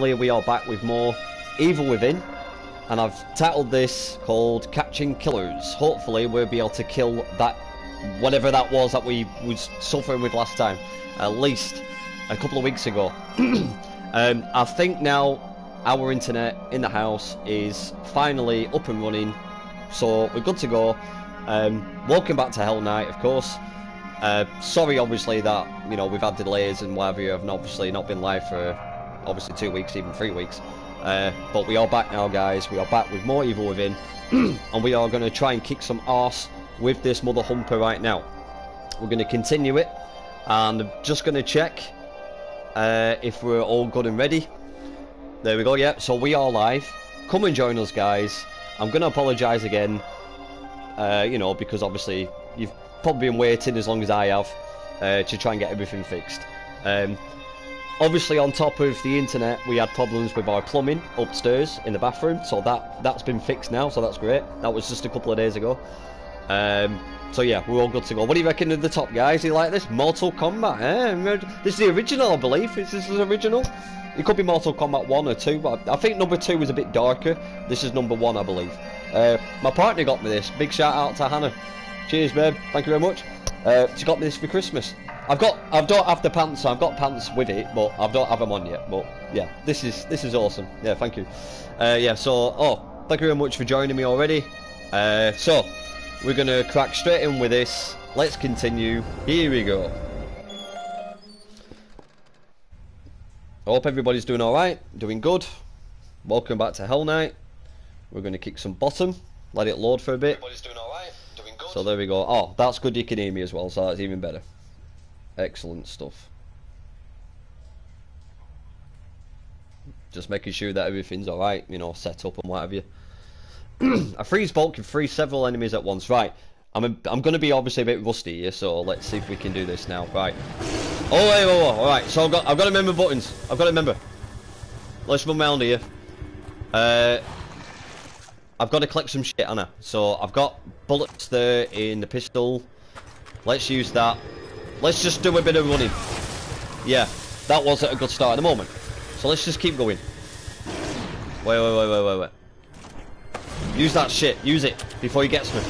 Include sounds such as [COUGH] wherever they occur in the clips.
we are back with more Evil Within. And I've titled this called Catching Killers. Hopefully we'll be able to kill that, whatever that was that we was suffering with last time. At least a couple of weeks ago. [CLEARS THROAT] um, I think now our internet in the house is finally up and running. So we're good to go. Um, welcome back to Hell Night, of course. Uh, sorry, obviously, that you know we've had delays and whatever. Have obviously not been live for obviously two weeks, even three weeks. Uh, but we are back now, guys. We are back with more Evil Within, [CLEARS THROAT] and we are going to try and kick some arse with this Mother Humper right now. We're going to continue it, and I'm just going to check uh, if we're all good and ready. There we go. Yeah. So we are live. Come and join us, guys. I'm going to apologise again. Uh, you know, because obviously you've probably been waiting as long as I have uh, to try and get everything fixed. Um, obviously, on top of the internet, we had problems with our plumbing upstairs in the bathroom, so that that's been fixed now. So that's great. That was just a couple of days ago. Um, so yeah, we're all good to go. What do you reckon of the top guys? Do you like this? Mortal Kombat, eh? This is the original, I believe. This is the original? It could be Mortal Kombat 1 or 2, but I think number 2 was a bit darker. This is number 1, I believe. Uh, my partner got me this. Big shout out to Hannah. Cheers, babe. Thank you very much. Uh, she got me this for Christmas. I've got, I don't have the pants. So I've got pants with it, but I don't have them on yet. But yeah, this is this is awesome. Yeah, thank you. Uh, yeah, so oh, thank you very much for joining me already. Uh, so we're gonna crack straight in with this. Let's continue. Here we go. I hope everybody's doing alright, doing good. Welcome back to Hell Night. We're going to kick some bottom, let it load for a bit. Everybody's doing alright, doing good. So there we go. Oh, that's good you can hear me as well, so that's even better. Excellent stuff. Just making sure that everything's alright, you know, set up and what have you. [CLEARS THROAT] a freeze bolt can freeze several enemies at once. Right, I'm, a, I'm going to be obviously a bit rusty here, so let's see if we can do this now. Right. Oh, wait. Alright, so I've got, I've got to remember buttons. I've got to remember. Let's run around here. Uh, I've got to collect some shit, Anna. So I've got bullets there in the pistol. Let's use that. Let's just do a bit of running. Yeah, that wasn't a good start at the moment. So let's just keep going. Wait, wait, wait, wait, wait, wait. Use that shit. Use it before he gets me.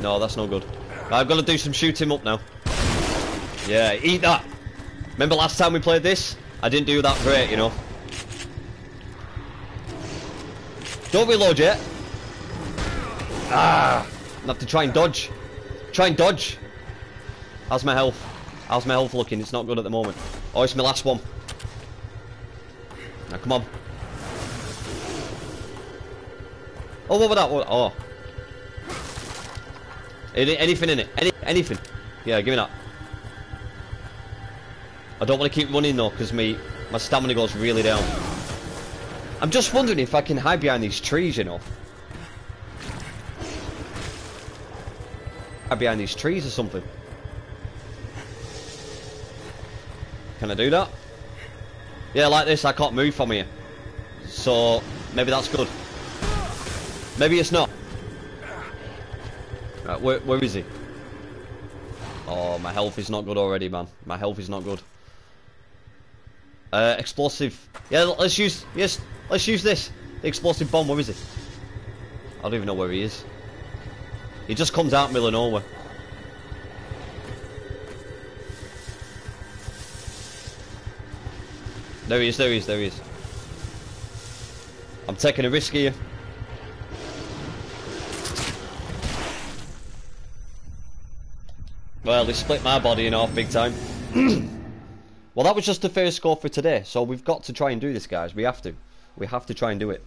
No, that's no good. I've got to do some shooting up now. Yeah, eat that. Remember last time we played this? I didn't do that great, you know. Don't reload yet. Ah! I have to try and dodge. Try and dodge. How's my health? How's my health looking? It's not good at the moment. Oh, it's my last one. Now, come on. Oh, what was that? Oh. Any, anything in it? Any, anything? Yeah, give me that. I don't want to keep running though, because me, my stamina goes really down. I'm just wondering if I can hide behind these trees, you know. Hide behind these trees or something. Can I do that? Yeah, like this, I can't move from here. So, maybe that's good. Maybe it's not. Right, where, where is he? Oh, my health is not good already, man. My health is not good. Uh, explosive. Yeah, let's use. Yes, let's use this. The explosive bomb. Where is he? I don't even know where he is. He just comes out middle of nowhere. There he is. There he is. There he is. I'm taking a risk here. Well, they split my body in half big time. [CLEARS THROAT] well, that was just the first score for today, so we've got to try and do this, guys. We have to. We have to try and do it.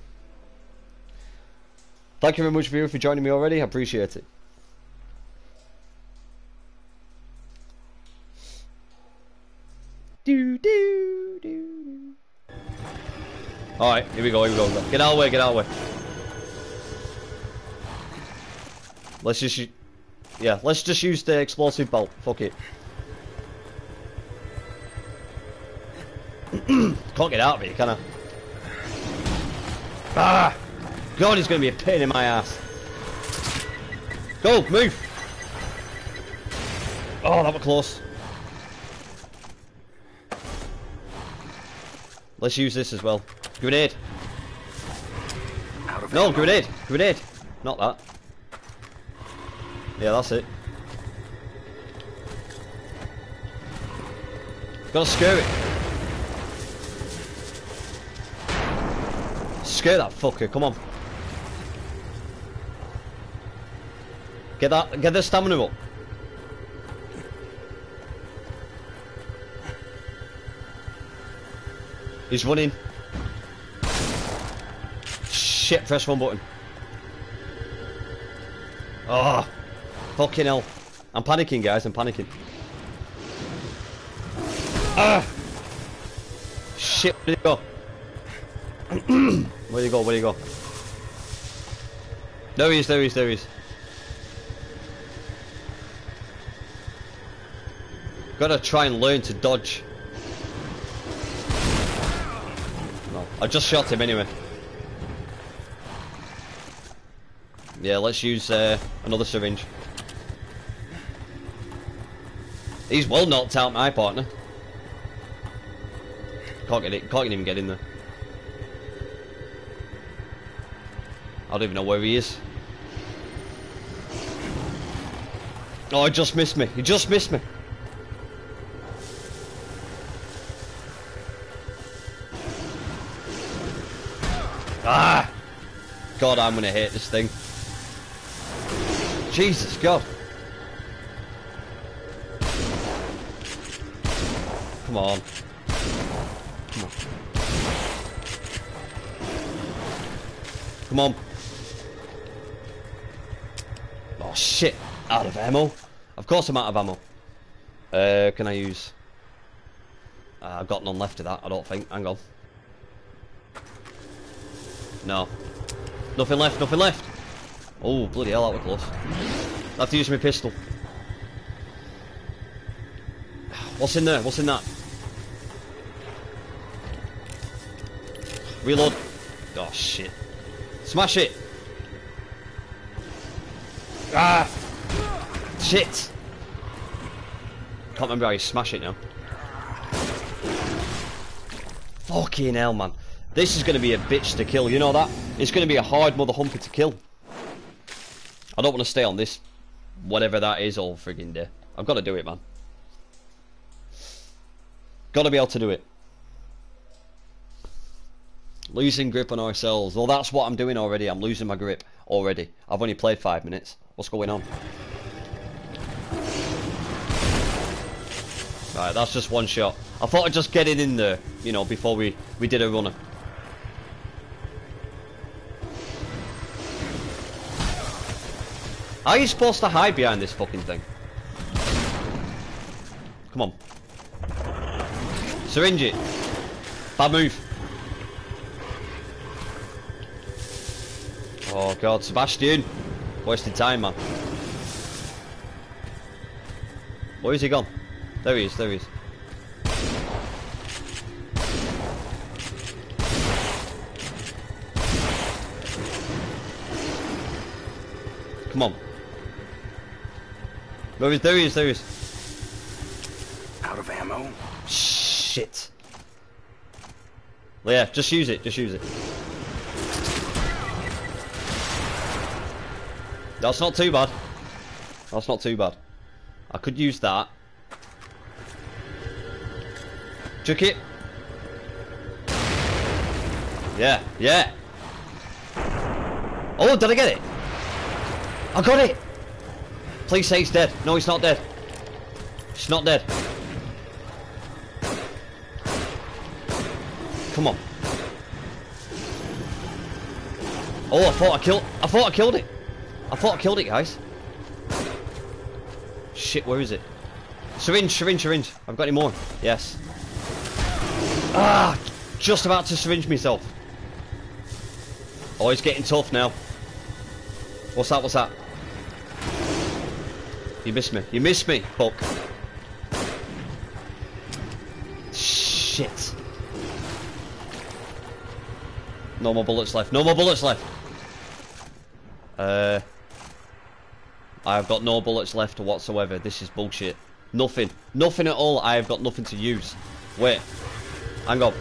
Thank you very much, viewer, for joining me already. I appreciate it. Do, do, do, do. Alright, here we go, here we go. Get out of the way, get out of the way. Let's just... Yeah, let's just use the explosive bolt. Fuck it. [CLEARS THROAT] Can't get out of here, can I? Ah! God, he's going to be a pain in my ass. Go, move! Oh, that was close. Let's use this as well. Grenade. No, ammo. grenade. Grenade. Not that. Yeah, that's it. Gotta scare it. Scare that fucker, come on. Get that, get the stamina up. He's running. Shit, press one button. Oh, fucking hell. I'm panicking, guys, I'm panicking. Ah! Shit, where'd he go? [CLEARS THROAT] where'd he go, where'd he go? There he is, there he is, there he is. Gotta try and learn to dodge. I just shot him anyway. Yeah, let's use uh, another syringe. He's well knocked out, my partner. Can't get it. Can't even get in there. I don't even know where he is. Oh, he just missed me. He just missed me. God, I'm gonna hate this thing. Jesus God. Come on. Come on. Come on. Oh shit. Out of ammo. Of course I'm out of ammo. Uh, can I use... Uh, I've got none left of that, I don't think. Hang on. No. Nothing left, nothing left. Oh, bloody hell, that was close. I have to use my pistol. What's in there? What's in that? Reload. Oh, shit. Smash it. Ah! Shit! Can't remember how you smash it now. Fucking hell, man. This is going to be a bitch to kill, you know that? It's going to be a hard mother humper to kill. I don't want to stay on this, whatever that is, all frigging day. I've got to do it, man. Got to be able to do it. Losing grip on ourselves. Well, that's what I'm doing already. I'm losing my grip already. I've only played five minutes. What's going on? Right, that's just one shot. I thought I'd just get it in there, you know, before we, we did a runner. How are you supposed to hide behind this fucking thing? Come on. Syringe it. Bad move. Oh god, Sebastian. Wasted time, man. Where is he gone? There he is, there he is. Come on. There he is, there he is, there he is. Out of ammo. Shit. Well, yeah, just use it, just use it. That's not too bad. That's not too bad. I could use that. Chuck it. Yeah, yeah. Oh, did I get it? I got it! Please say he's dead. No, he's not dead. He's not dead. Come on. Oh, I thought I killed. I thought I killed it. I thought I killed it, guys. Shit, where is it? Syringe, syringe, syringe. I've got any more. Yes. Ah, just about to syringe myself. Oh, it's getting tough now. What's that? What's that? You missed me. You missed me, fuck. Shit. No more bullets left. No more bullets left. Uh, I've got no bullets left whatsoever. This is bullshit. Nothing. Nothing at all. I have got nothing to use. Wait. Hang on.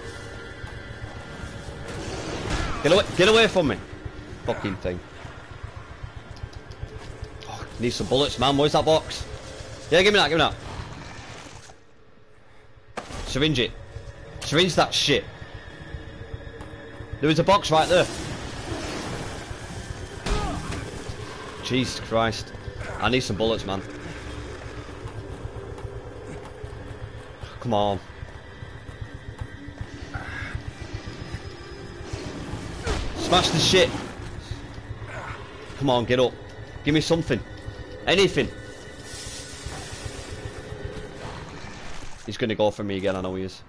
Get away, get away from me. Fucking thing. Need some bullets, man. Where's that box? Yeah, give me that, give me that. Syringe it. Syringe that shit. There was a box right there. Jesus Christ. I need some bullets, man. Come on. Smash the shit. Come on, get up. Give me something. Anything. He's gonna go for me again, I know he is.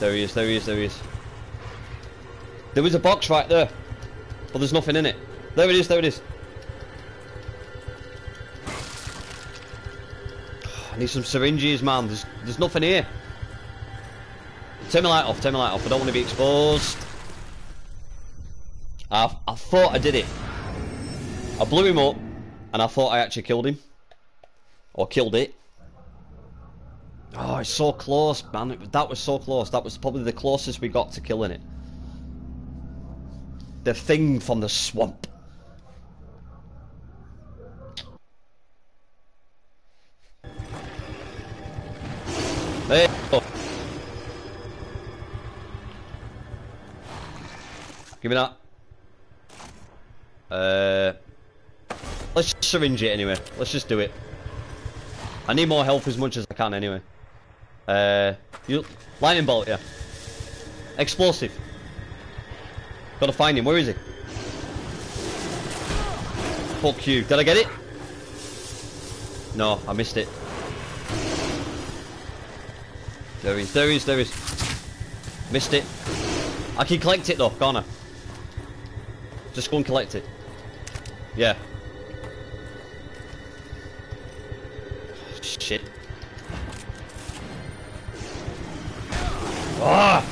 There he is, there he is, there he is. There was a box right there. But there's nothing in it. There it is, there it is. [SIGHS] I need some syringes, man. There's, there's nothing here. Turn my light off, turn my light off. I don't want to be exposed. I, I thought I did it. I blew him up, and I thought I actually killed him. Or killed it. Oh, it's so close, man. It, that was so close. That was probably the closest we got to killing it. The thing from the swamp. There. Give me that. Uh, let's just syringe it anyway. Let's just do it. I need more health as much as I can anyway. Uh, you lightning bolt, yeah. Explosive. Gotta find him. Where is he? Fuck you. Did I get it? No, I missed it. There he is. There he is. There he is. Missed it. I can collect it though, can't I? Just go and collect it. Yeah. Ah!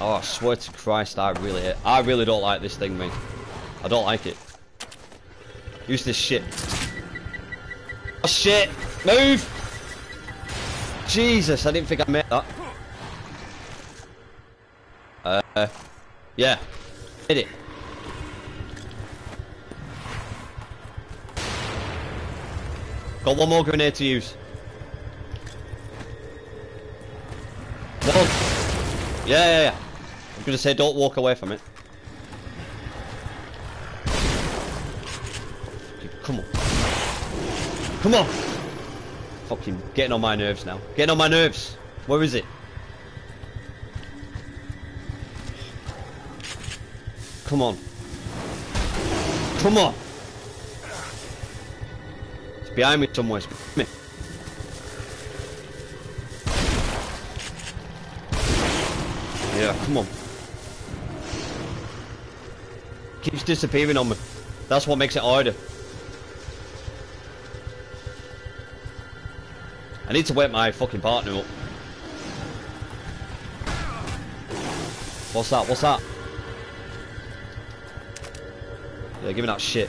Oh, I swear to Christ, I really, I really don't like this thing, mate. I don't like it. Use this shit. Oh shit! Move! Jesus, I didn't think I made that. Uh, yeah. Hit it. Got one more grenade to use. Yeah, yeah, yeah. I'm gonna say don't walk away from it. Come on. Come on! Fucking getting on my nerves now. Getting on my nerves. Where is it? Come on. Come on! It's behind me somewhere. Yeah, come on. Keeps disappearing on me. That's what makes it harder. I need to wake my fucking partner up. What's that? What's that? Yeah, give me that shit.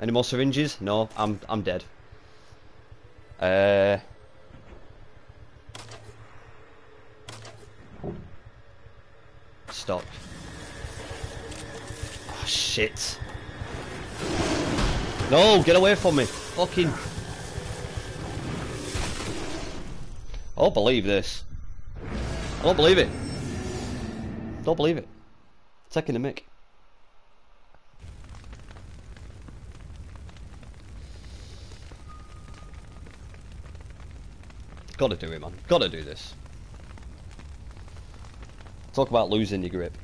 Any more syringes? No, I'm I'm dead. Uh Stop. Oh shit. No, get away from me. Fucking I don't believe this. I don't believe it. Don't believe it. Taking the mic. Gotta do it, man. Gotta do this. Talk about losing your grip.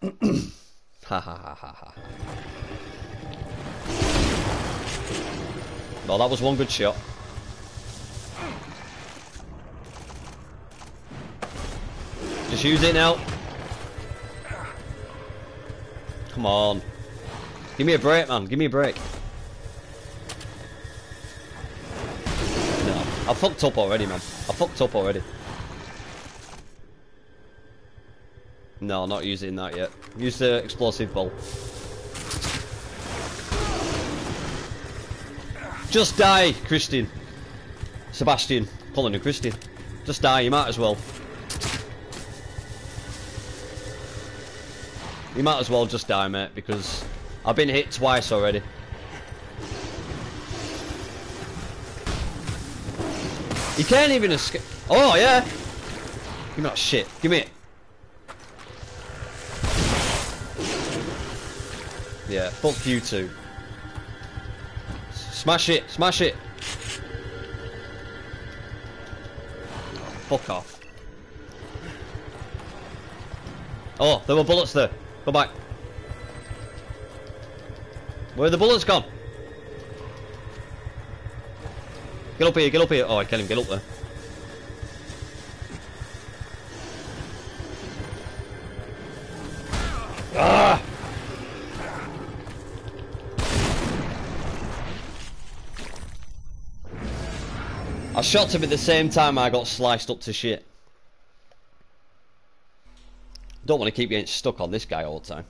[CLEARS THROAT] ha ha ha ha ha. No, that was one good shot. Just use it now. Come on. Give me a break, man. Give me a break. No. I fucked up already, man. I fucked up already. No, not using that yet. Use the explosive ball. Just die, Christian. Sebastian. Calling him Christian. Just die, you might as well. You might as well just die, mate, because I've been hit twice already. You can't even escape. Oh, yeah. Give me that shit. Give me it. Yeah, fuck you two. Smash it, smash it. Fuck off. Oh, there were bullets there. Go back. Where the bullets gone? Get up here, get up here. Oh, I can't even get up there. Ah! Shot him at the same time I got sliced up to shit. Don't want to keep getting stuck on this guy all the time.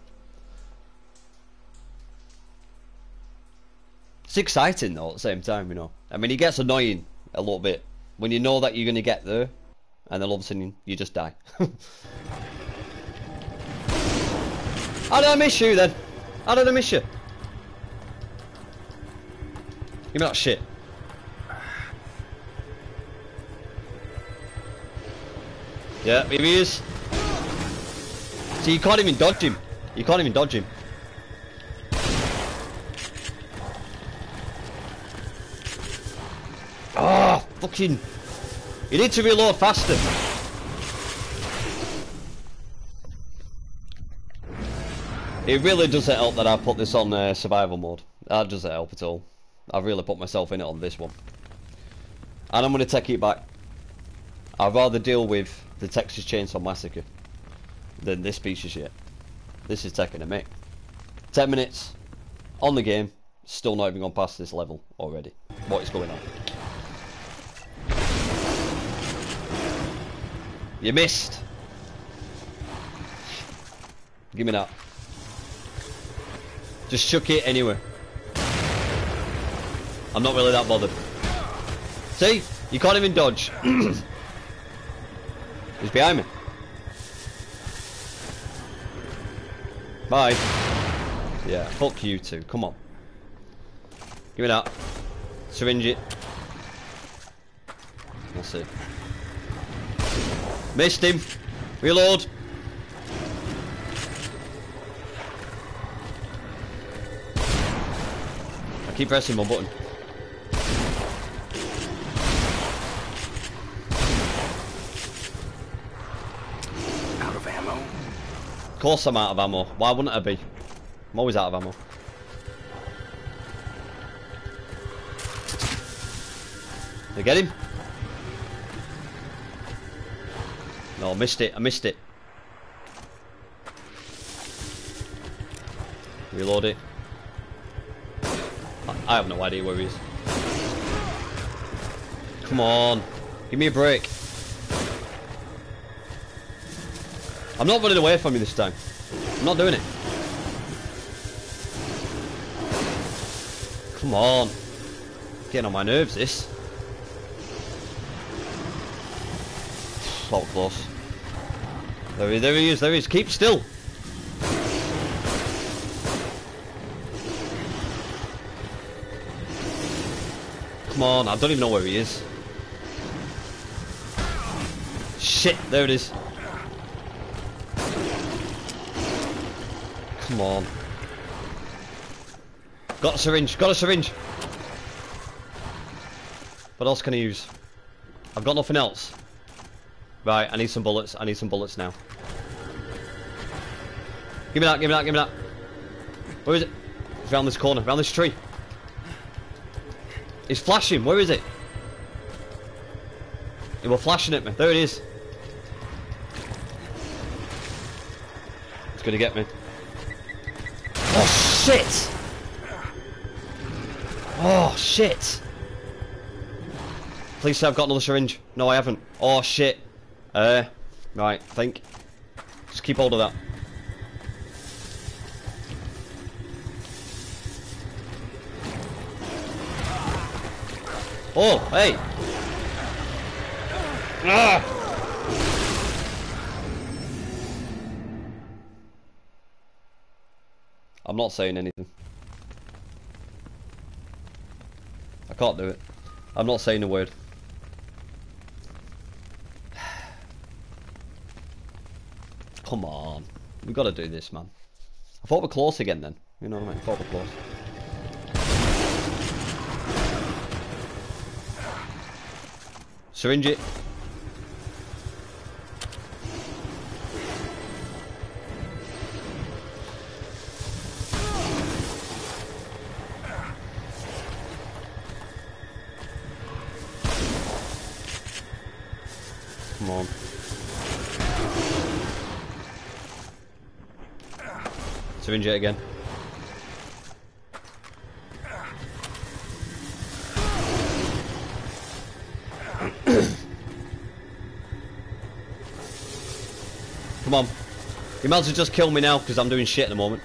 It's exciting though at the same time, you know. I mean, he gets annoying a little bit when you know that you're going to get there and then all of a sudden you just die. How [LAUGHS] did I miss you then? How did I miss you? Give me that shit. Yeah, here he is. See, you can't even dodge him. You can't even dodge him. Oh, fucking. You need to reload faster. It really doesn't help that I put this on uh, survival mode. That doesn't help at all. I've really put myself in it on this one. And I'm going to take it back. I'd rather deal with the Texas Chainsaw Massacre than this piece of shit. This is taking a mick. 10 minutes on the game, still not even gone past this level already. What is going on? You missed! Give me that. Just chuck it anywhere. I'm not really that bothered. See? You can't even dodge. [CLEARS THROAT] He's behind me. Bye. Yeah, fuck you two. Come on. Give me that. Syringe it. We'll see. Missed him. Reload. I keep pressing my button. Course I'm out of ammo. Why wouldn't I be? I'm always out of ammo. Did I get him? No, I missed it. I missed it. Reload it. I have no idea where he is. Come on. Give me a break. I'm not running away from you this time. I'm not doing it. Come on. Getting on my nerves, this. So close. There he, there he is, there he is. Keep still. Come on, I don't even know where he is. Shit, there it is. Come on. Got a syringe. Got a syringe. What else can I use? I've got nothing else. Right, I need some bullets. I need some bullets now. Give me that, give me that, give me that. Where is it? It's around this corner, around this tree. It's flashing, where is it? It was flashing at me. There it is. It's gonna get me. Shit! Oh, shit! Please say I've got another syringe. No, I haven't. Oh, shit. Uh, right, think. Just keep hold of that. Oh, hey! Ah! I'm not saying anything. I can't do it. I'm not saying a word. [SIGHS] Come on. We've gotta do this, man. I thought we're close again then. You know what I mean? I thought we're close. Syringe it. Syringe it again. [COUGHS] Come on. You might as well just kill me now because I'm doing shit at the moment.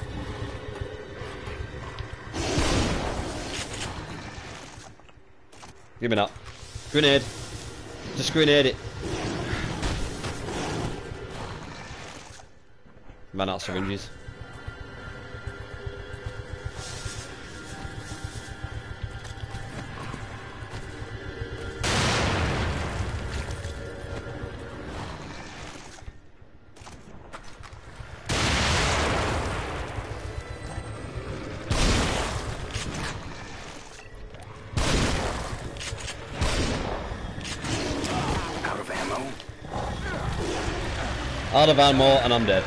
Give me that. Grenade. Just grenade it. Man out syringes. Out of ammo and I'm dead.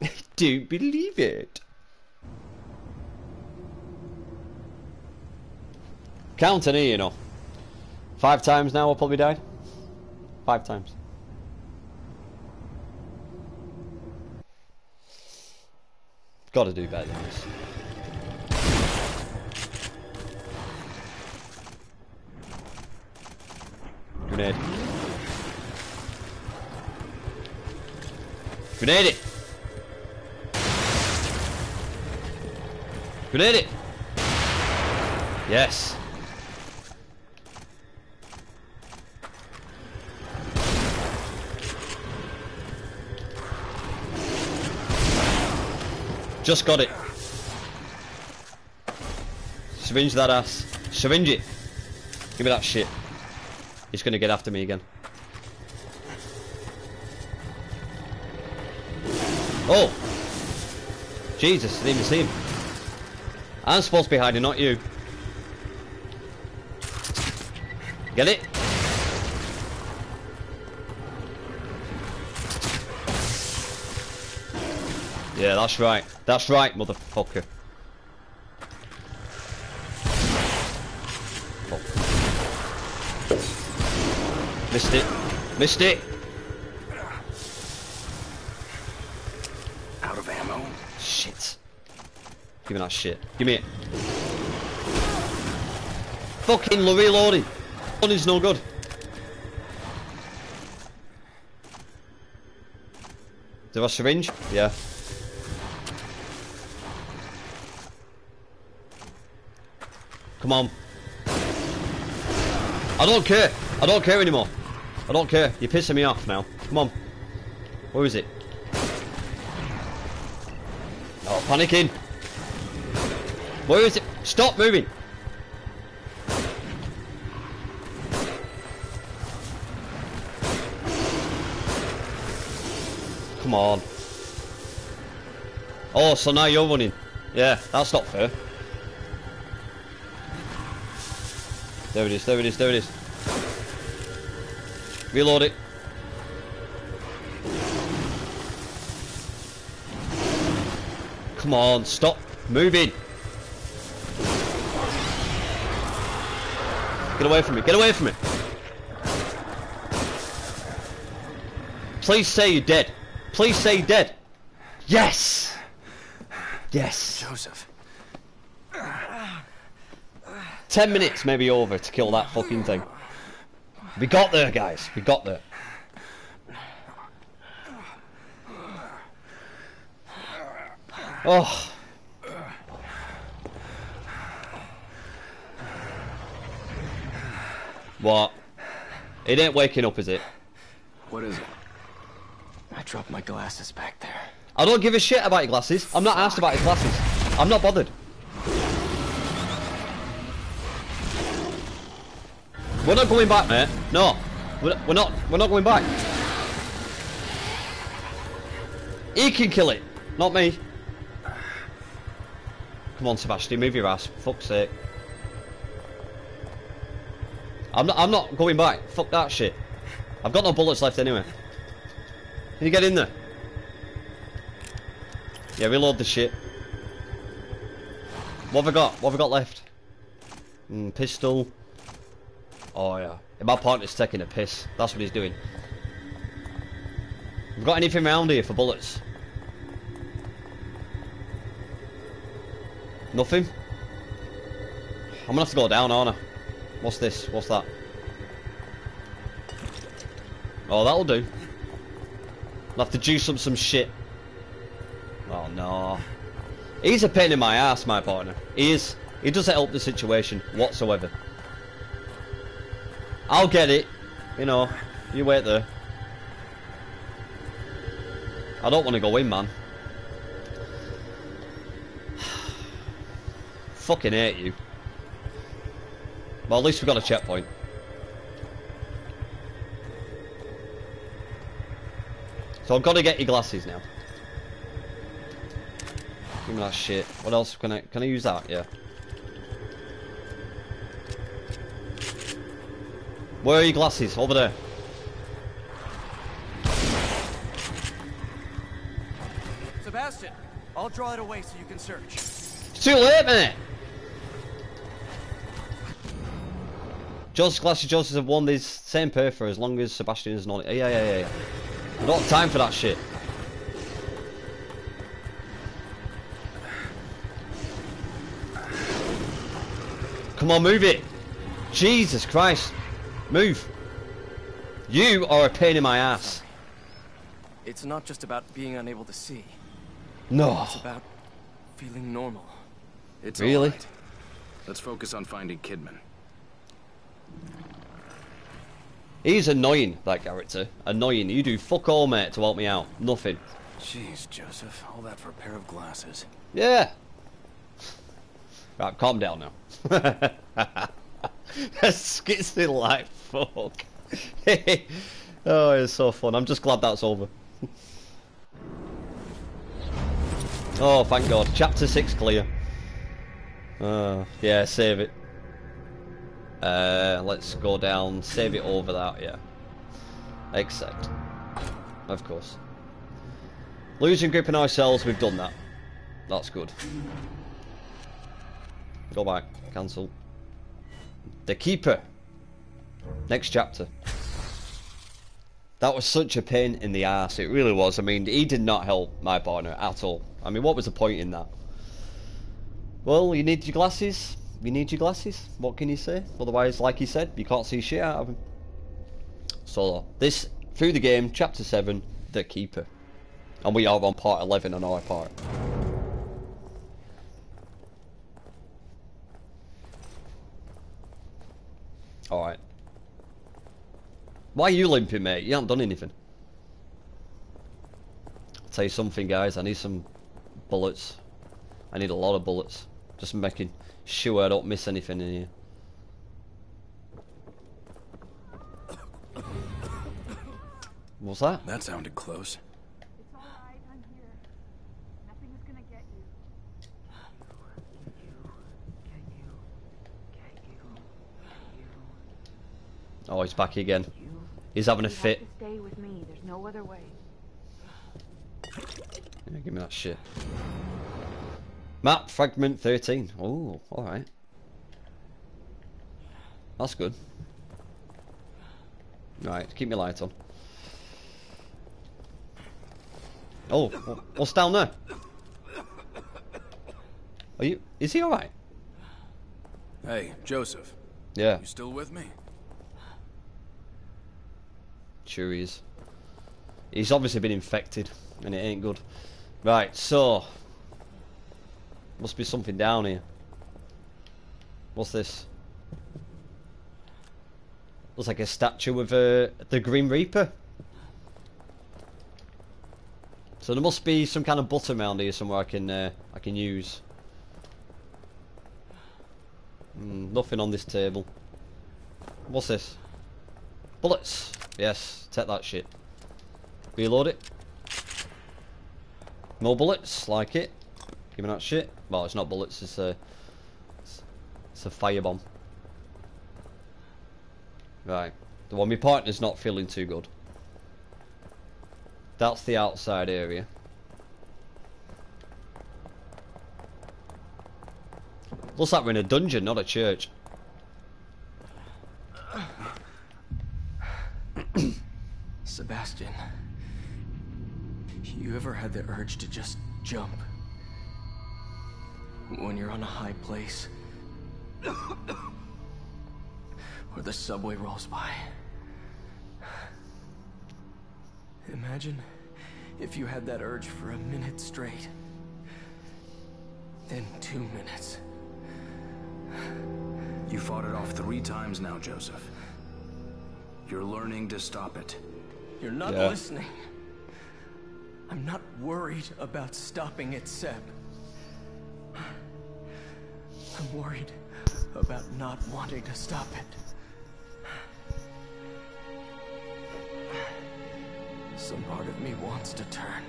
[LAUGHS] Don't believe it. Counting here, you know. Five times now I probably died. Five times. Gotta do better than this. Grenade. Grenade it! Grenade it! Yes. Just got it. Syringe that ass. Syringe it. Give me that shit. He's gonna get after me again. Oh! Jesus, I didn't even see him. I'm supposed to be hiding, not you. Get it? Yeah, that's right. That's right, motherfucker. Missed it. Missed it. Out of ammo? Shit. Give me that shit. Give me it. Fucking reloading. Reloading's no good. Do I have a syringe? Yeah. Come on. I don't care. I don't care anymore. I don't care. You're pissing me off now. Come on. Where is it? Oh, panicking. Where is it? Stop moving. Come on. Oh, so now you're running. Yeah, that's not fair. There it is, there it is, there it is. Reload it. Come on, stop moving. Get away from me, get away from me. Please say you're dead. Please say you're dead. Yes! Yes. Joseph. Ten minutes maybe over to kill that fucking thing. We got there, guys. We got there. Oh. What? It ain't waking up, is it? What is it? I dropped my glasses back there. I don't give a shit about your glasses. I'm not asked about your glasses. I'm not bothered. We're not going back, mate. No. We're, not. We're not going back. He can kill it, not me. Come on, Sebastian, move your ass. Fuck's sake. I'm not. I'm not going back. Fuck that shit. I've got no bullets left anyway. Can you get in there? Yeah, reload the shit. What have I got? What have I got left? Mm, pistol. Oh yeah. My partner's taking a piss. That's what he's doing. We've got anything around here for bullets? Nothing? I'm gonna have to go down, aren't I? What's this? What's that? Oh, that'll do. I'll have to juice up some shit. Oh no. He's a pain in my ass, my partner. He is. He doesn't help the situation whatsoever. I'll get it. You know, you wait there. I don't want to go in, man. [SIGHS] Fucking hate you. Well, at least we got a checkpoint. So I've got to get your glasses now. Give me that shit. What else can I can I use that? Yeah. Where are your glasses? Over there. Sebastian, I'll draw it away so you can search. It's too late, man. Joseph's glasses Joseph have worn this same pair for as long as Sebastian is not. Yeah, yeah, yeah, yeah. Don't have time for that shit. Come on, move it. Jesus Christ. Move. You are a pain in my ass. It's not just about being unable to see. No. It's about feeling normal. It's Really? all right. Let's focus on finding Kidman. He's annoying, that character. Annoying. You do fuck all, mate, to help me out. Nothing. Jeez, Joseph. All that for a pair of glasses. Yeah. Right, calm down now. [LAUGHS] Skitsy like fuck. oh, it's so fun. I'm just glad that's over. [LAUGHS] oh, thank God. Chapter 6 clear. Uh, yeah, save it. Uh, let's go down, save it over that, yeah. Accept. Of course. Losing grip on ourselves, we've done that. That's good. Go back, cancel. The Keeper. Next chapter. That was such a pain in the ass, it really was. I mean, he did not help my partner at all. I mean, what was the point in that? Well, you need your glasses. You need your glasses. What can you say? Otherwise, like he said, you can't see shit out of them. So, this, through the game, chapter 7, The Keeper. And we are on part 11 on our part. Alright. Why are you limping, mate? You haven't done anything. I'll tell you something, guys. I need some bullets. I need a lot of bullets. Just making sure I don't miss anything in here. [COUGHS] What's that? That sounded close. It's alright, I'm here. Nothing is gonna get you. Oh, he's back again. He's having a fit. stay with me. There's no other way. Yeah, give me that shit. Map fragment 13. Oh, alright. That's good. Right, keep my light on. Oh, what's down there? Are you? Is he alright? Hey, Joseph. Yeah, You still with me? Sure he is. He's obviously been infected, and it ain't good. Right, so. Must be something down here. What's this? Looks like a statue of uh, the Grim Reaper. So there must be some kind of button around here somewhere I can uh, I can use. Mm, nothing on this table. What's this? Bullets. Yes, take that shit. Reload it. No bullets, like it. Give me that shit. Well, it's not bullets, it's a... It's, a firebomb. Right. The one my partner's not feeling too good. That's the outside area. Looks like we're in a dungeon, not a church. Sebastian, you ever had the urge to just jump? When you're on a high place? or the subway rolls by? Imagine if you had that urge for a minute straight. Then two minutes. You fought it off three times now, Joseph. You're learning to stop it. You're not Yeah. listening. I'm not worried about stopping it, Seb. I'm worried about not wanting to stop it. Some part of me wants to turn.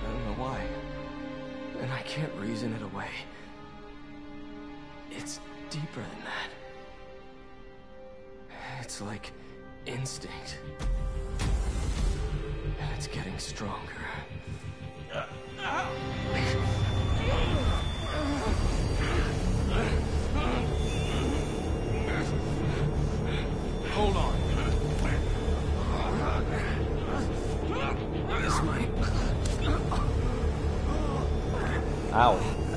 I don't know why. And I can't reason it away. It's deeper than that. It's like instinct. And it's getting stronger. Hold on. This might. Ow.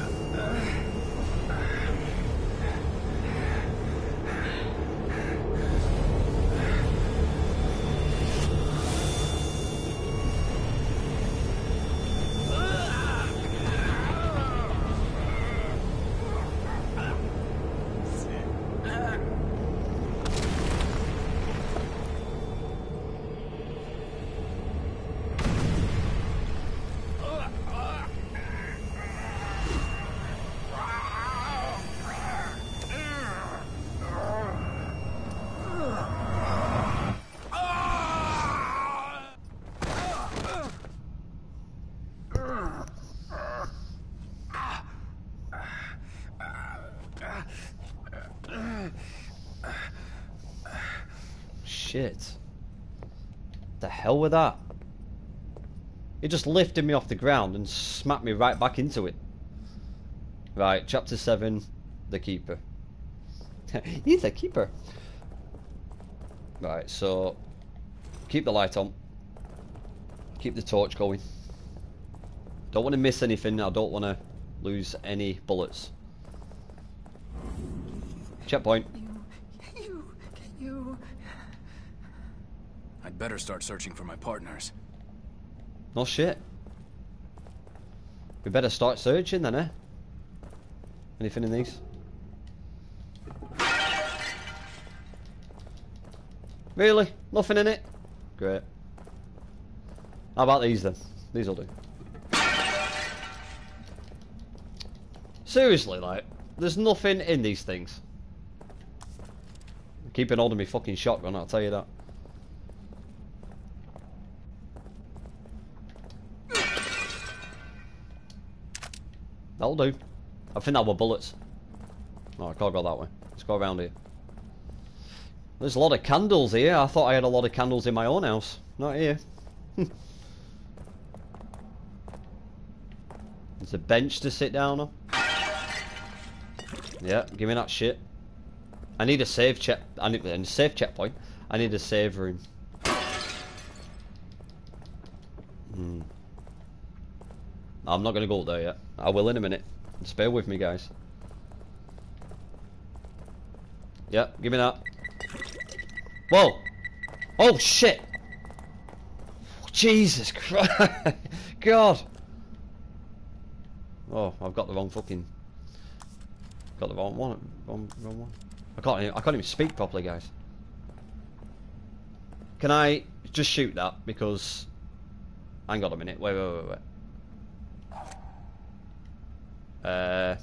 Shit. The hell with that? It just lifted me off the ground and smacked me right back into it. Right, chapter 7, The Keeper. [LAUGHS] He's a keeper. Right, so keep the light on. Keep the torch going. Don't want to miss anything. I don't want to lose any bullets. Checkpoint. You, you. I'd better start searching for my partners. No shit. We better start searching then, eh? Anything in these? Really? Nothing in it? Great. How about these then? These will do. Seriously, like, there's nothing in these things. Keeping hold of me fucking shotgun, I'll tell you that. That'll do. I think that were bullets. No, I can't go that way. Let's go around here. There's a lot of candles here. I thought I had a lot of candles in my own house. Not here. [LAUGHS] There's a bench to sit down on. Yeah, give me that shit. I need a save check. I need a save checkpoint. I need a save room. Hmm. I'm not gonna go up there yet. I will in a minute. Just bear with me, guys. Yeah, give me that. Whoa! Oh shit! Jesus Christ! [LAUGHS] God! Oh, I've got the wrong fucking. Got the wrong one. Wrong, wrong one. I can't. Even, I can't even speak properly, guys. Can I just shoot that because. Hang on a minute. Wait, wait, wait, wait. Uh,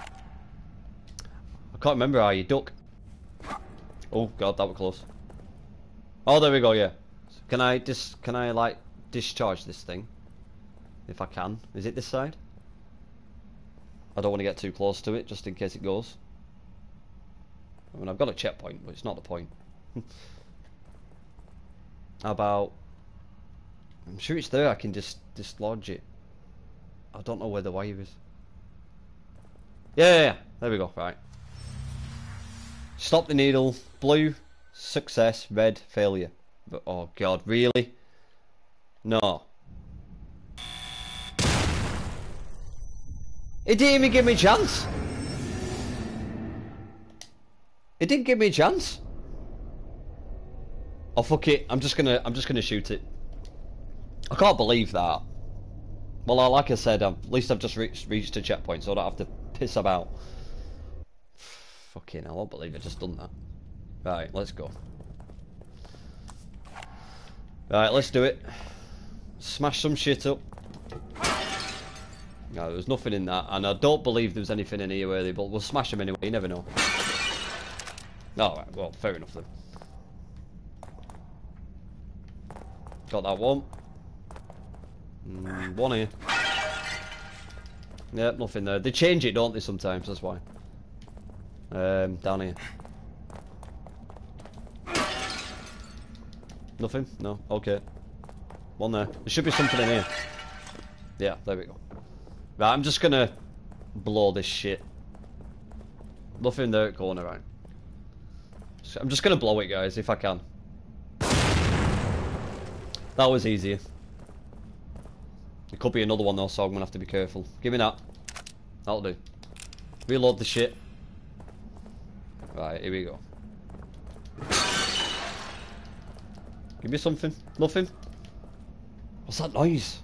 I can't remember how you duck. Oh god, that was close. Oh, there we go. Yeah. Can I dis? Can I like discharge this thing? If I can. Is it this side? I don't want to get too close to it, just in case it goes. I mean, I've got a checkpoint, but it's not the point. [LAUGHS] About... I'm sure it's there, I can just dislodge it. I don't know where the wire is. Yeah, yeah, yeah, there we go, right. Stop the needle, blue, success, red, failure. But, oh god, really? No. It didn't even give me a chance. It didn't give me a chance. Oh fuck it! I'm just gonna I'm just gonna shoot it. I can't believe that. Well, like I said, um, at least I've just reached reached a checkpoint, so I don't have to piss about. Fucking hell! I don't believe I just done that. Right, let's go. Right, let's do it. Smash some shit up. No, there was nothing in that, and I don't believe there was anything in here really, but we'll smash them anyway, you never know. Alright, well, fair enough then. Got that one. Mm, one here. Yep, nothing there. They change it, don't they, sometimes, that's why. Um, down here. Nothing? No? Okay. One there. There should be something in here. Yeah, there we go. Right, I'm just gonna blow this shit. Nothing there corner, right? So I'm just gonna blow it, guys, if I can. That was easier. There could be another one though, so I'm gonna have to be careful. Give me that. That'll do. Reload the shit. Right, here we go. Give me something. Nothing. What's that noise?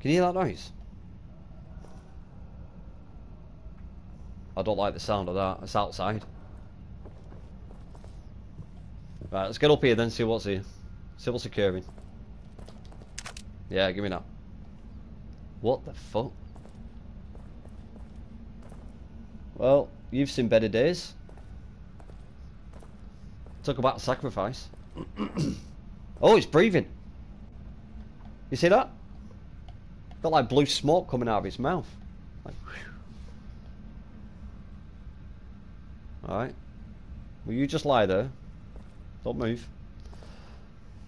Can you hear that noise? I don't like the sound of that. It's outside. Right, let's get up here then, see what's here. What's occurring. Yeah, give me that. What the fuck? Well, you've seen better days. Talk about sacrifice. [CLEARS THROAT] oh, it's breathing. You see that? Got like blue smoke coming out of its mouth. Like, Alright. Will you just lie there? Don't move.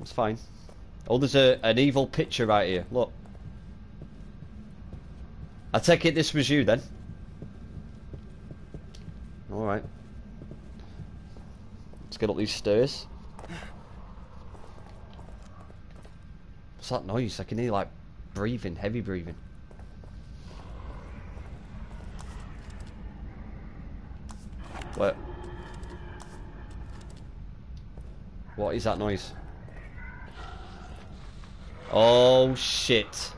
That's fine. Oh, there's a an evil picture right here. Look. I take it this was you then. Alright. Let's get up these stairs. What's that noise? I can hear like breathing, heavy breathing. What? What is that noise? Oh shit.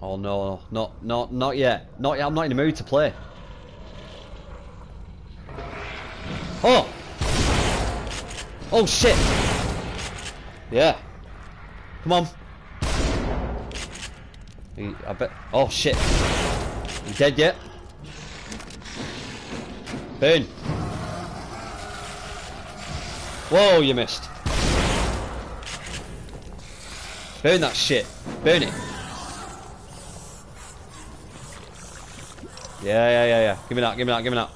Oh no, not not not yet. Not yet. I'm not in the mood to play. Oh! Oh shit! Yeah. Come on. I bet. Oh shit. You dead yet? Burn. Whoa, you missed. Burn that shit. Burn it. Yeah, yeah, yeah, yeah. Give me that, give me that, give me that.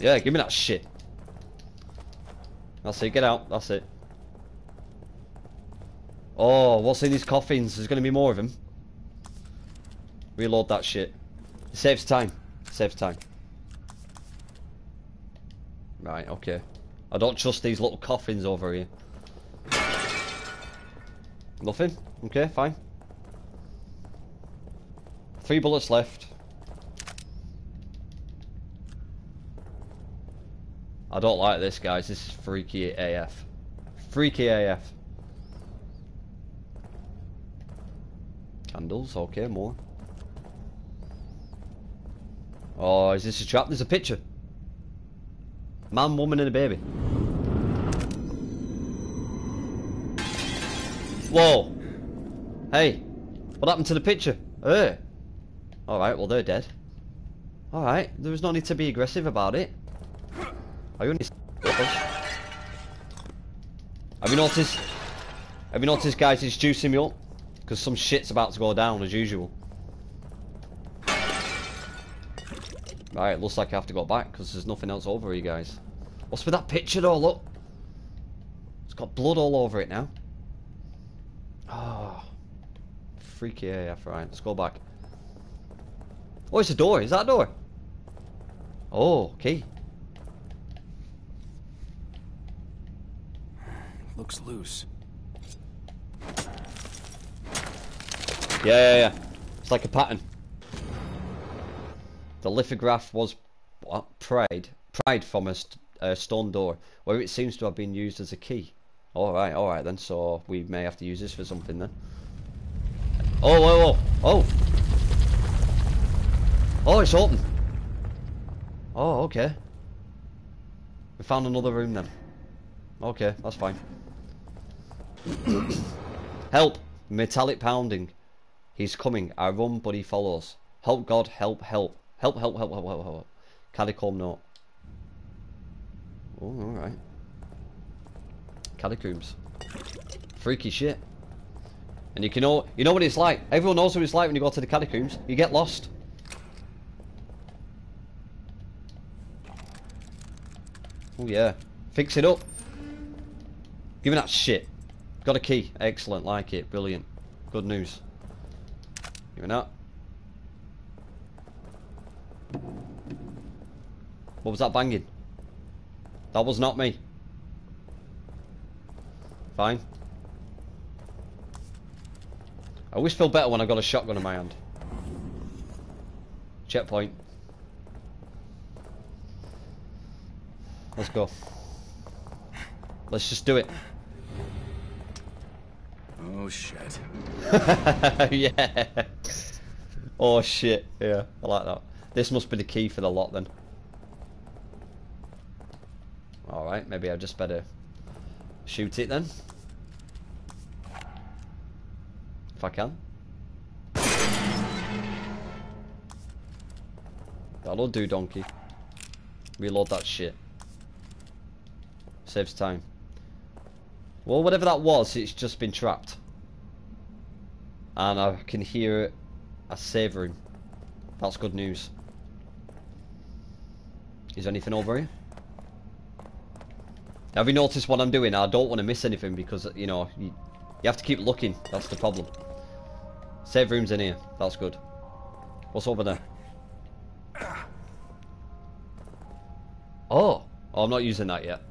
Yeah, give me that shit. That's it, get out, that's it. Oh, what's in these coffins? There's gonna be more of them. Reload that shit. It saves time. It saves time. Right, okay. I don't trust these little coffins over here. Nothing? Okay, fine. Three bullets left. I don't like this, guys. This is freaky AF. Freaky AF. Candles, okay, more. Oh, is this a trap? There's a picture. Man, woman, and a baby. Whoa. Hey. What happened to the picture? Hey. Alright, well, they're dead. Alright, there was no need to be aggressive about it. Are you only... Have you noticed... Have you noticed, guys, it's juicing me up? Because some shit's about to go down, as usual. Right, looks like I have to go back, because there's nothing else over here, guys. What's with that picture, though? Look. It's got blood all over it now. Oh. Freaky AF, right, let's go back. Oh, it's a door. Is that a door? Oh, key. Looks loose. Yeah, yeah, yeah. It's like a pattern. The lithograph was what, pried, pried from a, st a stone door, where it seems to have been used as a key. Alright, alright then, so we may have to use this for something then. Oh, whoa, whoa, oh! Oh, it's open! Oh, okay. We found another room then. Okay, that's fine. [COUGHS] Help! Metallic pounding. He's coming. I run, but he follows. Help God, help, help. Help, help, help, help, help, help. Catacomb note. Oh, alright. Catacombs. Freaky shit. And you can know, you know what it's like. Everyone knows what it's like when you go to the catacombs. You get lost. Oh yeah. Fix it up. Give me that shit. Got a key. Excellent. Like it. Brilliant. Good news. Give me that. What was that banging? That was not me. Fine. I always feel better when I've got a shotgun in my hand. Checkpoint. Let's go. Let's just do it. Oh shit. [LAUGHS] yeah. Oh shit. Yeah, I like that. This must be the key for the lock then. Alright, maybe I just better shoot it then. If I can. That'll do, donkey. Reload that shit. Saves time. Well, whatever that was, it's just been trapped. And I can hear a save room. That's good news. Is anything over here? Have you noticed what I'm doing? I don't want to miss anything because, you know, you, you have to keep looking. That's the problem. Save room's in here. That's good. What's over there? Oh. oh, I'm not using that yet.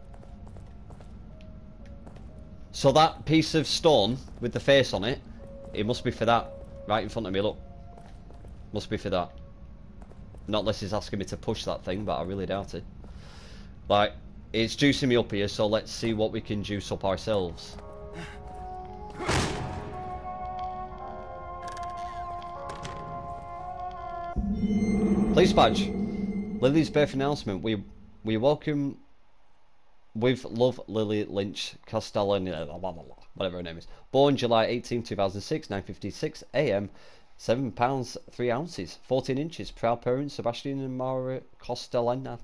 So that piece of stone with the face on it, it must be for that. Right in front of me, look. Must be for that. Not unless he's asking me to push that thing, but I really doubt it. Like, it's juicing me up here, so let's see what we can juice up ourselves. Police badge. Lily's birth announcement. We we welcome with love Lily Lynch Castellan, whatever her name is. Born July 18, 2006, 9.56 a.m. 7 pounds 3 ounces, 14 inches. Proud parents Sebastian and Mara Castellana.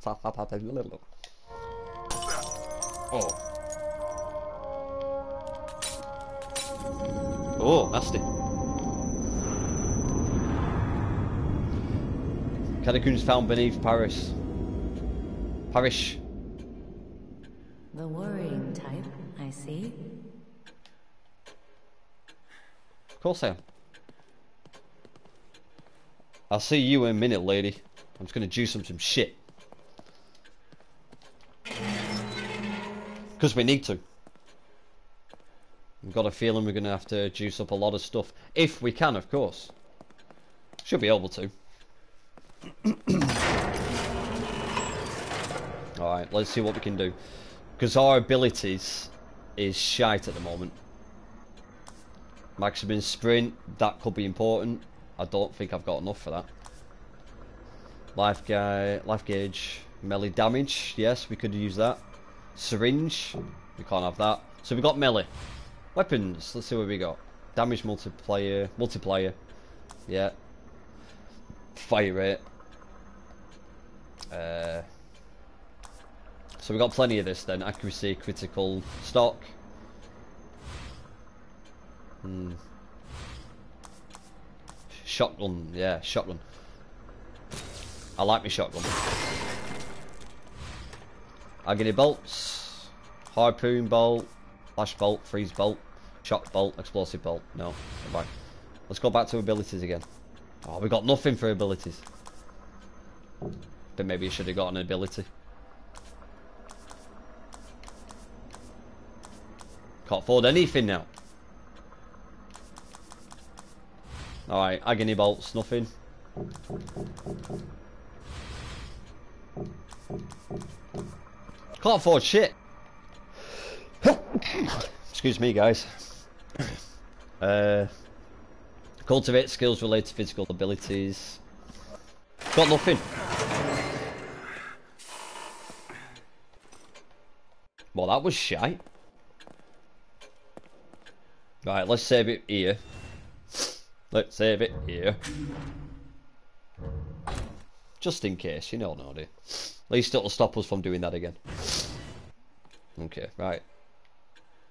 Oh. Oh, nasty. Catacombs found beneath Paris. Parish. The worrying type, I see. Of course I am. I'll see you in a minute, lady. I'm just gonna juice some some shit. Because we need to. I've got a feeling we're gonna have to juice up a lot of stuff. If we can, of course. Should be able to. [COUGHS] Alright, let's see what we can do. Because our abilities is shite at the moment. Maximum sprint, that could be important. I don't think I've got enough for that. Life guy, life gauge, melee damage. Yes, we could use that. Syringe. We can't have that. So we got melee. Weapons. Let's see what we got. Damage multiplier. Multiplier. Yeah. Fire rate. Uh, so we got plenty of this then. Accuracy, critical, stock. Hmm. Shotgun, yeah, shotgun. I like my shotgun. Agony bolts, harpoon bolt, flash bolt, freeze bolt, shock bolt, explosive bolt. No, bye. Let's go back to abilities again. Oh, we got nothing for abilities. But maybe I should have got an ability. Can't afford anything now. Alright, agony bolts, nothing. Can't afford shit. Excuse me, guys. Uh, cultivate skills related to physical abilities. Got nothing. Well, that was shite. Right, let's save it here. Let's save it here. Just in case, you know, no, do. At least it'll stop us from doing that again. Okay, right.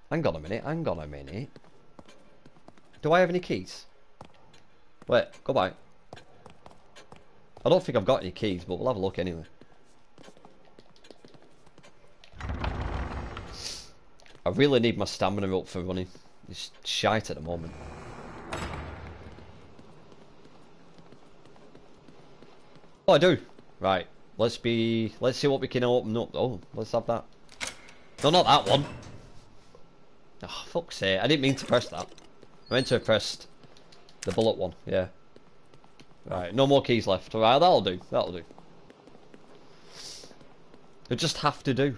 Hang on a minute, hang on a minute. Do I have any keys? Wait, go back. I don't think I've got any keys, but we'll have a look anyway. I really need my stamina up for running. It's shite at the moment. Oh, I do. Right. Let's be. Let's see what we can open up. Oh, let's have that. No, not that one. Oh, fuck's sake. I didn't mean to press that. I meant to have pressed the bullet one. Yeah. Right. No more keys left. Alright, that'll do. That'll do. They just have to do.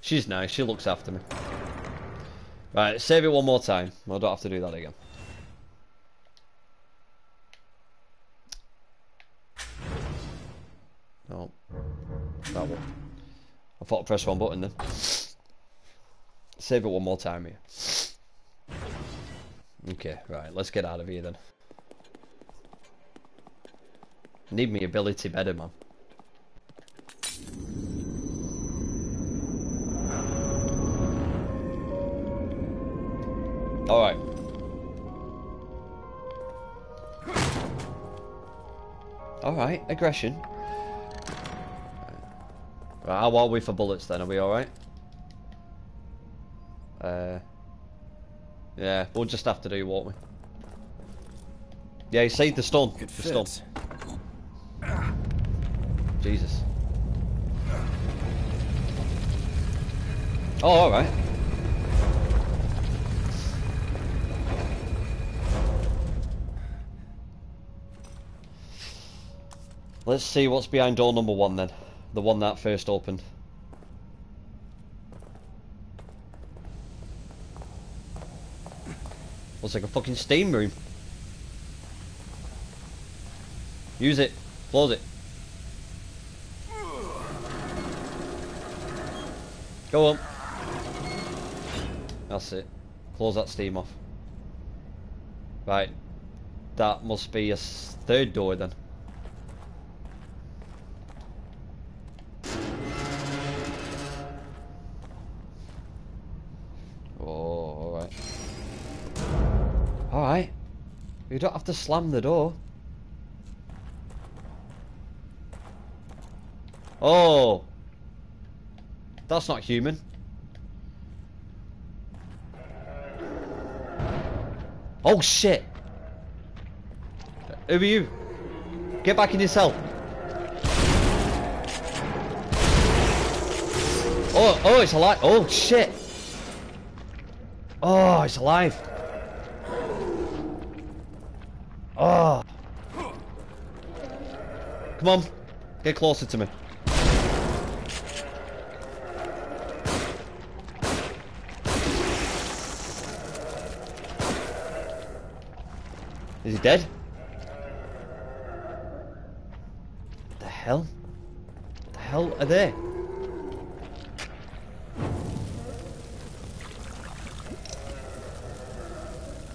She's nice. She looks after me. Right, save it one more time. I don't have to do that again. No. That one. I thought I pressed one button then. Save it one more time here. Okay, right, let's get out of here then. Need me ability better, man. Alright, aggression. Right, how are we for bullets then? Are we alright? Uh, yeah, we'll just have to do, won't we? Yeah, he saved the stun. It the fits. Jesus. Oh, alright. Let's see what's behind door number one then. The one that first opened. Looks like a fucking steam room. Use it. Close it. Go on. That's it. Close that steam off. Right. That must be a third door then. You don't have to slam the door. Oh! That's not human. Oh shit! Who are you? Get back in your cell. Oh, oh, it's alive. Oh shit! Oh, it's alive. Come on. Get closer to me. Is he dead? The hell? The hell are they?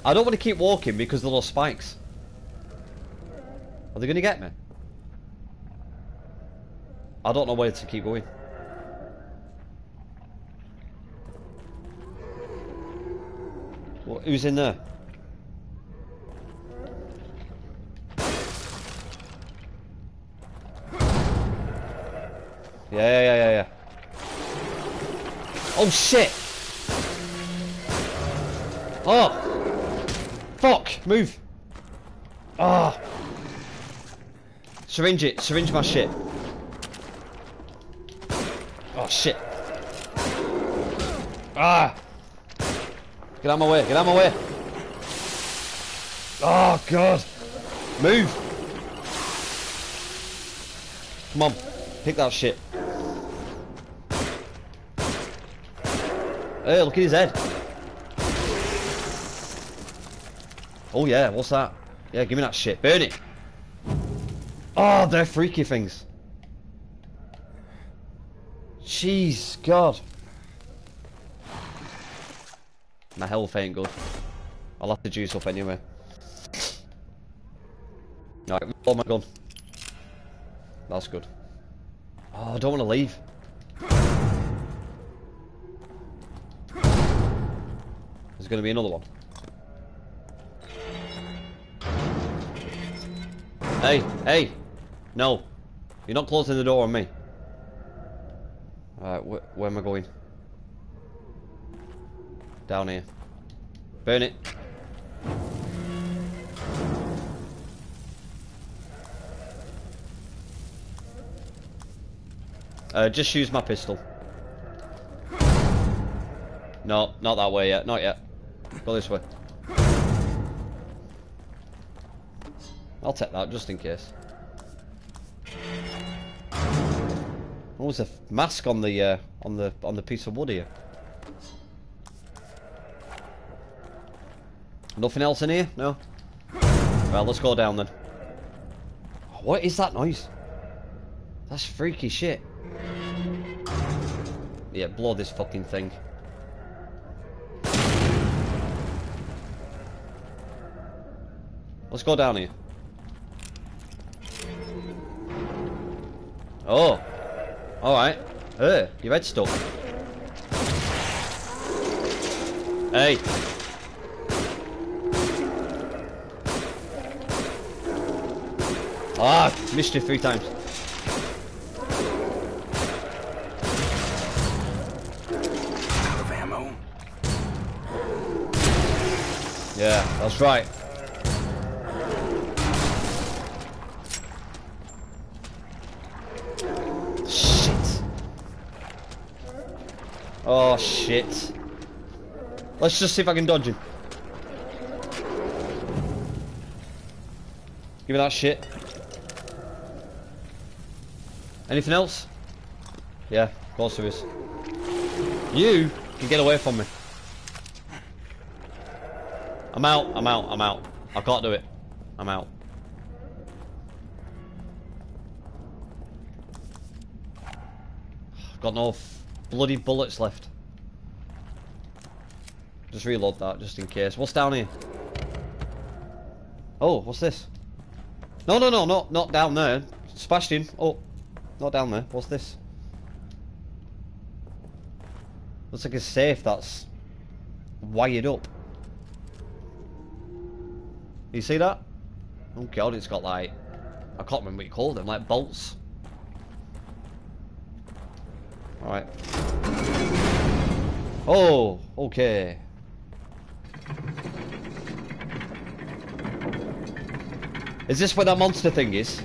I don't want to keep walking because of those spikes. Are they going to get me? I don't know where to keep going. What, who's in there? Yeah, yeah, yeah, yeah, yeah. Oh shit! Oh! Fuck! Move! Ah! Syringe it, syringe my shit. Oh shit. Ah! Get out of my way, get out of my way! Oh god! Move! Come on, pick that shit. Hey, look at his head. Oh yeah, what's that? Yeah, give me that shit. Burn it. Oh, they're freaky things. Jeez, God. My health ain't good. I'll have to juice up anyway. Alright, oh my gun. That's good. Oh, I don't want to leave. There's going to be another one. Hey, hey! No. You're not closing the door on me. Alright, wh where am I going? Down here. Burn it. Uh, just use my pistol. No, not that way yet. Not yet. Go this way. I'll take that just in case. Oh, there's a mask on the uh, on the on the piece of wood here. Nothing else in here? No. Well, let's go down then. What is that noise? That's freaky shit. Yeah, blow this fucking thing. Let's go down here. Oh. Alright. Hey, your head's stuck. Hey. Ah, missed you three times. Out of ammo? Yeah, that's right. Oh, shit. Let's just see if I can dodge him. Give me that shit. Anything else? Yeah, of course there is. You can get away from me. I'm out, I'm out, I'm out. I can't do it. I'm out. Got no bloody bullets left. Just reload that, just in case. What's down here? Oh, what's this? No, no, no, not, not down there. Sebastian, oh, not down there. What's this? Looks like a safe that's wired up. You see that? Oh god, it's got like I can't remember what you call them, like bolts. Alright. Oh, okay. Is this where that monster thing is?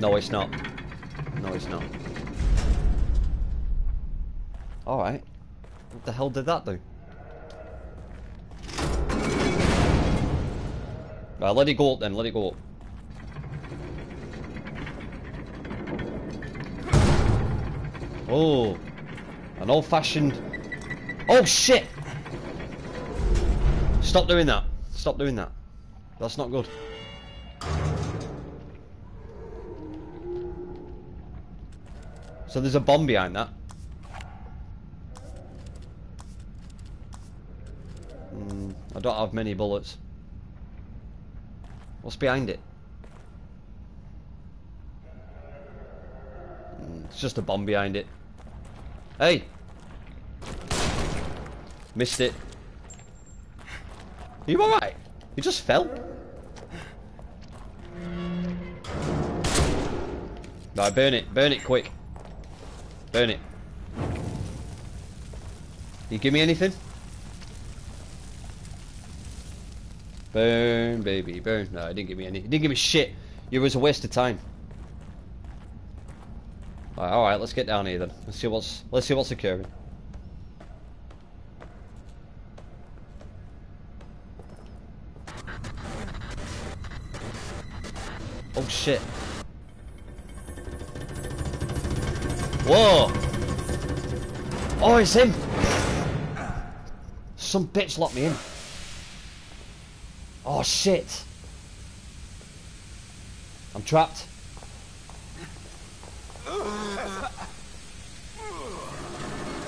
No, it's not. No, it's not. Alright. What the hell did that do? Right, let it go up then, let it go up. Oh, an old-fashioned... Oh shit! Stop doing that. Stop doing that. That's not good. So there's a bomb behind that. Mm, I don't have many bullets. What's behind it? Mm, it's just a bomb behind it. Hey! Missed it. Are you alright? You just fell? Right, burn it. Burn it quick. Burn it. You give me anything? Burn, baby, burn. No, it didn't give me any. It didn't give me shit. It was a waste of time. Uh, alright, alright, let's get down here then. Let's see what's let's see what's occurring. Oh shit. Whoa! Oh, it's him! Some bitch locked me in. Oh shit! I'm trapped.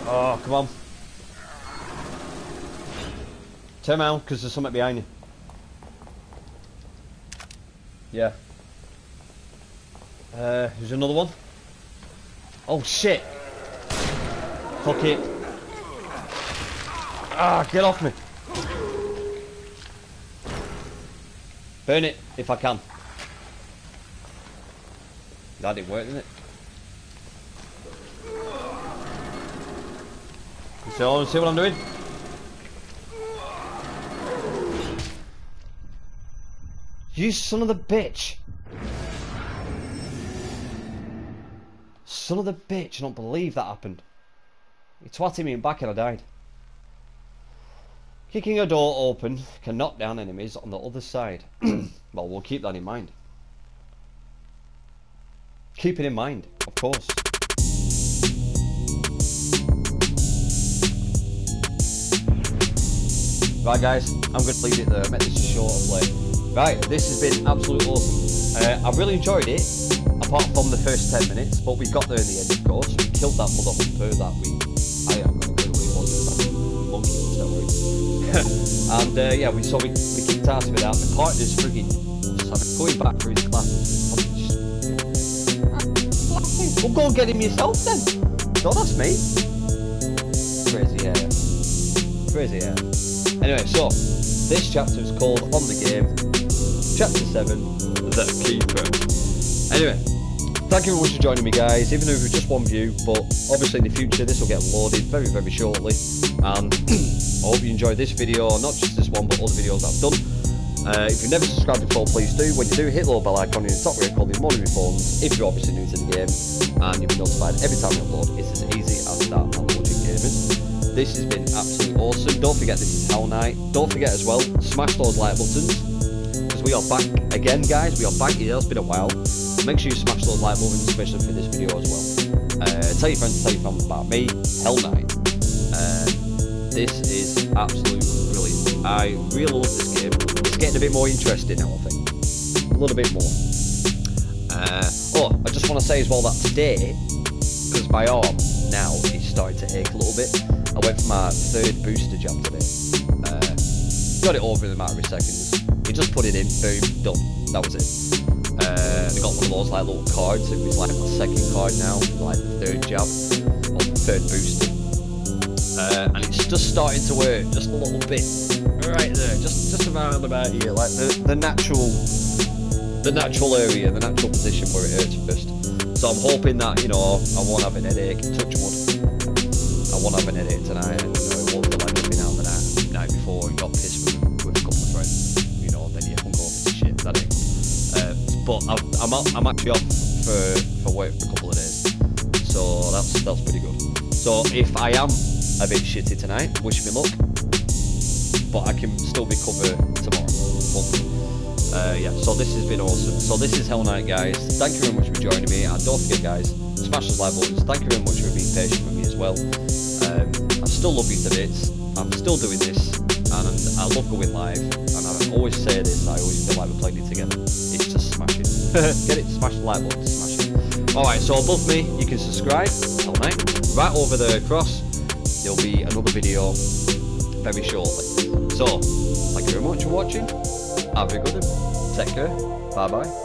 Oh, come on. Turn around, because there's something behind you. Yeah. Uh, there's another one. Oh shit! Fuck it. Ah, get off me. Burn it, if I can. That didn't work, didn't it? So, see what I'm doing? You son of the bitch! Son of the bitch, I don't believe that happened. He twatted me in back and I died. Kicking a door open can knock down enemies on the other side. [CLEARS THROAT] well, we'll keep that in mind. Keep it in mind, of course. Right guys, I'm going to leave it there, I make this a shorter play. Right, this has been absolutely awesome. Uh, I've really enjoyed it, apart from the first 10 minutes, but we got there in the end of course. We killed that mother humper that we... I am going to clue who it was, it monkey on and uh, yeah, we saw we, we kicked ass with that. The partner's frigging going back for his class. Well, go get him yourself then. Don't ask me. Crazy hair. Crazy hair. Anyway, so this chapter is called On the Game, Chapter 7 The Keeper. Anyway, thank you very much for joining me, guys. Even though it was just one view, but obviously in the future this will get loaded very, very shortly. And [CLEARS THROAT] I hope you enjoyed this video, not just this one, but all the videos I've done. Uh, if you've never subscribed before, please do. When you do, hit the little bell icon in the top right corner of your phones if you're obviously new to the game, and you'll be notified every time we upload. It's as easy as that and watching gamers. This has been absolutely awesome. Don't forget this is Hell Night. Don't forget as well, smash those like buttons. Because we are back again, guys. We are back here. It's been a while. Make sure you smash those like buttons, especially for this video as well. Uh, tell your friends, tell your family about me, Hell Knight. Uh, this is absolutely brilliant. I really love this game. It's getting a bit more interesting now, I think. A little bit more. Uh, oh, I just want to say as well that today, because my arm now is starting to ache a little bit, I went for my third booster jab today. Uh, got it over in a matter of seconds. You just put it in, boom, done. That was it. Uh, I got one of those like little cards. It was like my second card now, like the third jab, or third booster. Uh, and it's just starting to work, just a little bit, right there, just just around about here, like the, the natural, the natural area, the natural position where it hurts first. So I'm hoping that you know I won't have an headache. Touch wood. I won't have an headache tonight, and you know it won't feel like been out the night, night before and got pissed with, with a couple of friends. You know, then you can go for shit. That good. Uh, but I'm I'm, I'm actually off for for work for a couple of days, so that's that's pretty good. So if I am a bit shitty tonight, wish me luck. But I can still recover tomorrow. Uh, yeah, so this has been awesome. So this is Hell Night, guys. Thank you very much for joining me. And don't forget, guys, smash those like buttons. Thank you very much for being patient with me as well. Still love you to bits. I'm still doing this, and I love going live, and I always say this. I always feel like we're playing it together. It's just [LAUGHS] smash it. Get it? Smash the like button. Smash it. All right. So above me, you can subscribe. Right over there across, there'll be another video very shortly. So, thank you very much for watching. Have a good one. Take care. Bye bye.